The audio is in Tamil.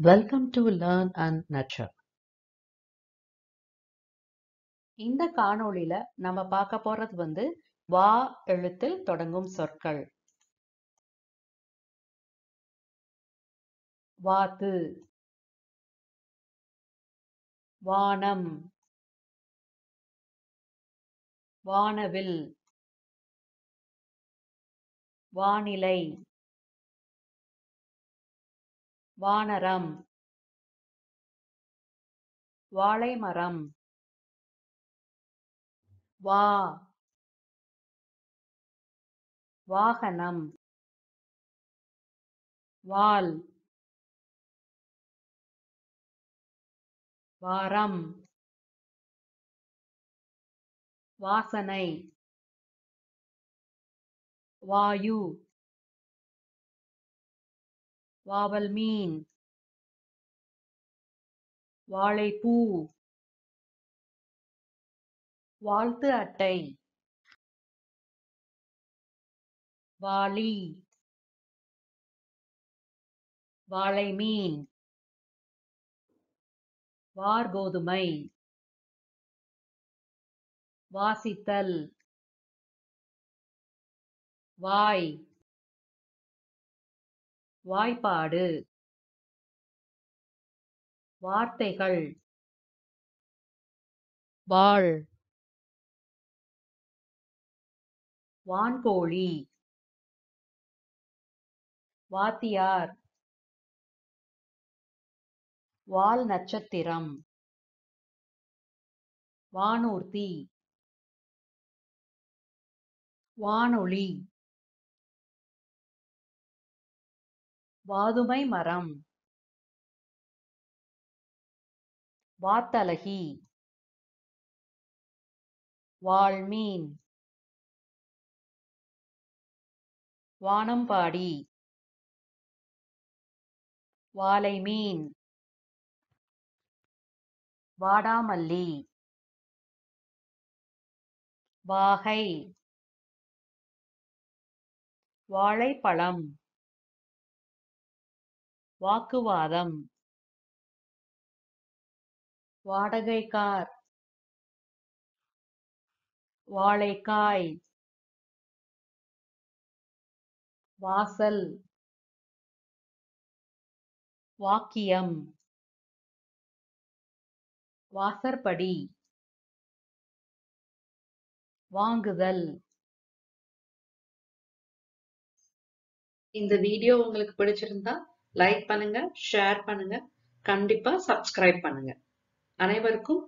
Welcome to learn and nurture இந்த காணொளியில நம்ம பார்க்க போறது வந்து வா எழுத்தில் தொடங்கும் சொற்கள். வாத்து. வானம். வானவில். வானிலை. வானரம். வாழைமரம். வா. வாகனம். வால். வாரம். வாசனை. வாயு. வாவல் மீன். வாழைப்பூ. வாழ்த்து அட்டை. வாளி. வாழை மீன். வார்கோதுமை வாசித்தல். வாய். வாய்ப்பாடு. வார்த்தைகள். வாழ். வான்கோழி. வாத்தியார். வால் நட்சத்திரம். வானூர்தி. வானொலி. வாதுமை மரம். வாத்தலகி. வாள்மீன். வானம்பாடி. வாலை மீன் வாடாமல்லி. வாகை. வாழைப்பழம். வாக்குவாதம். வாடகைக்கார். வாழைக்காய். வாசல். வாக்கியம். வாசற்படி. வாங்குதல். இந்த வீடியோ உங்களுக்கு பிடிச்சிருந்தா லைக் பண்ணுங்க ஷேர் பண்ணுங்க கண்டிப்பா சப்ஸ்கிரைப் பண்ணுங்க. அனைவருக்கும்